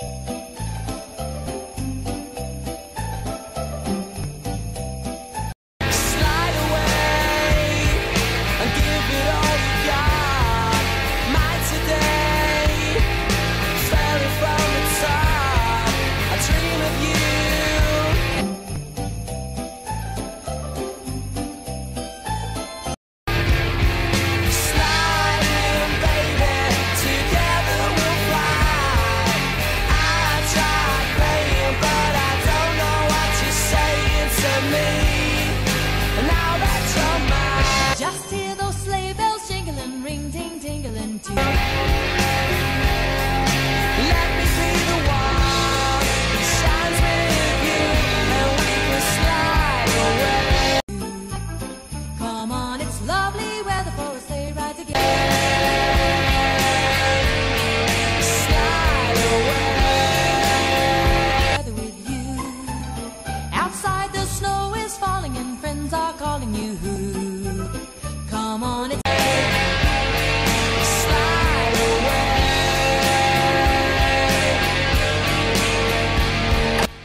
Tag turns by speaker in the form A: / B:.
A: Bye.
B: feeling too.